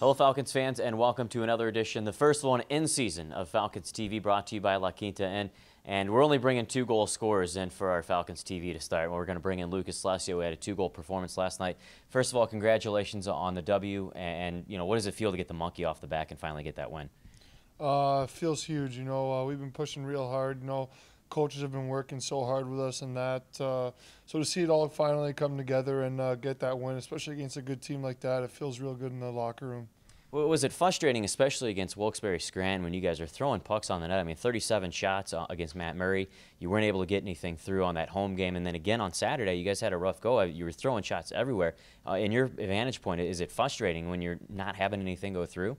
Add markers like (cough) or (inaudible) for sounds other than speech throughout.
Hello, Falcons fans, and welcome to another edition, the first one in season of Falcons TV, brought to you by La Quinta Inn. And we're only bringing two goal scorers in for our Falcons TV to start. We're going to bring in Lucas Lessio, who had a two-goal performance last night. First of all, congratulations on the W. And you know, what does it feel to get the monkey off the back and finally get that win? Uh, feels huge. You know, uh, we've been pushing real hard. You know, coaches have been working so hard with us and that. Uh, so to see it all finally come together and uh, get that win, especially against a good team like that, it feels real good in the locker room. Well, was it frustrating, especially against Wilkes-Barre Scranton, when you guys are throwing pucks on the net? I mean, 37 shots uh, against Matt Murray. You weren't able to get anything through on that home game, and then again on Saturday, you guys had a rough go. You were throwing shots everywhere. Uh, in your vantage point, is it frustrating when you're not having anything go through?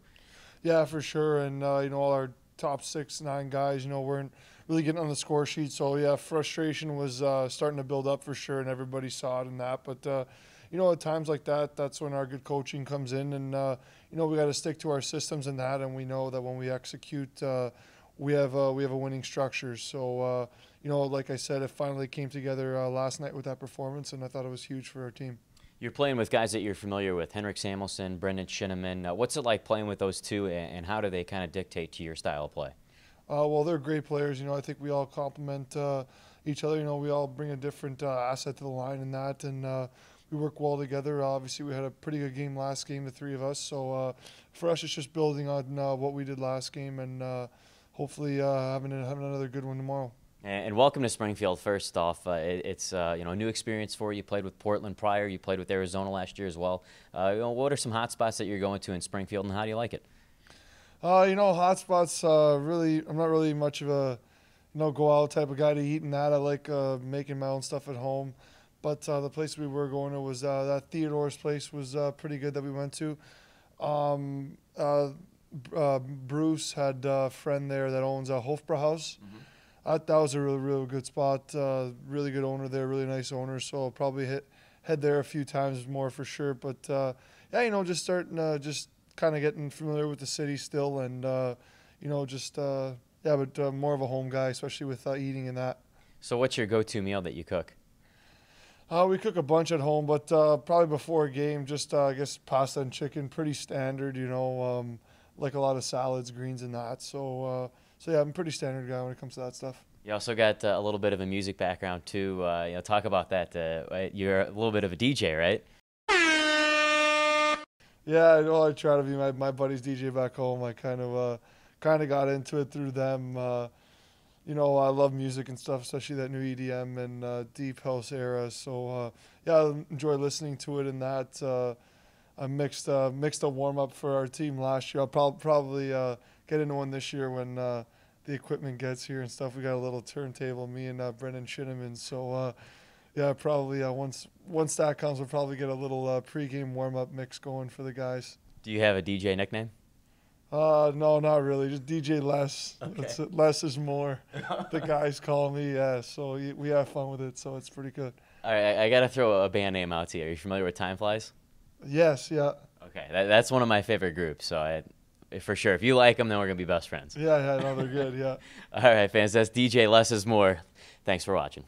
Yeah, for sure. And uh, you know, all our top six, nine guys, you know, weren't really getting on the score sheet. So yeah, frustration was uh, starting to build up for sure, and everybody saw it in that. But uh, you know, at times like that, that's when our good coaching comes in, and uh, you know, we got to stick to our systems and that, and we know that when we execute, uh, we have uh, we have a winning structure. So uh, you know, like I said, it finally came together last night with that performance, and I thought it was huge for our team. You're playing with guys that you're familiar with, Henrik Samuelsson, Brendan Shinnimin. Uh, what's it like playing with those two, and how do they kind of dictate to your style of play? Well, they're great players. You know, I think we all complement each other. You know, we all bring a different asset to the line in that, and we work well together. Obviously, we had a pretty good game last game, the three of us. So uh, for us, it's just building on uh, what we did last game and uh, hopefully uh, having having another good one tomorrow. And welcome to Springfield. First off, uh, it, it's uh, you know a new experience for you. You played with Portland prior. You played with Arizona last year as well. you know, what are some hot spots that you're going to in Springfield, and how do you like it? You know, hot spots. really, I'm not really much of a you know go out type of guy to eat and that. I like making my own stuff at home. But uh, the place we were going to was uh, that Theodore's place was uh, pretty good that we went to. Um, uh, uh, Bruce had a friend there that owns a Hofbrauhaus. Mm-hmm. that was a really, really good spot. Uh, really good owner there, really nice owner. So I'll probably hit head there a few times more for sure. But yeah, you know, just starting, just kind of getting familiar with the city still, and you know, just yeah, but more of a home guy, especially with eating and that. So, what's your go-to meal that you cook? Uh, we cook a bunch at home, but uh, probably before a game, just uh, I guess pasta and chicken, pretty standard. You know, um, like a lot of salads, greens, and that. So, uh, so yeah, I'm a pretty standard guy when it comes to that stuff. You also got uh, a little bit of a music background too. Uh, you know, talk about that. you're a little bit of a DJ, right? Yeah, I know. I try to be my, my buddy's DJ back home. I kind of kind of got into it through them you know, I love music and stuff, especially that new EDM and uh, deep house era. So uh, yeah, I enjoy listening to it and that. Uh, I mixed uh, mixed a warm up for our team last year. I'll prob- probably uh, get into one this year when uh, the equipment gets here and stuff. We got a little turntable, me and Brendan Shinnimin. So yeah, probably once once that comes, we'll probably get a little pregame warm up mix going for the guys. Do you have a DJ nickname? Uh, no, not really. Just DJ less. Okay. less is more. (laughs) the guys call me. Yeah, so we have fun with it. So it's pretty good. All right, I, I got to throw a band name out to you. Are you familiar with Timeflies? Yes. Yeah. Okay, that, that's one of my favorite groups. So I, for sure, if you like them, then we're gonna be best friends. Yeah, yeah, no, they're good. Yeah. (laughs) All right, fans. That's DJ Less is more. Thanks for watching.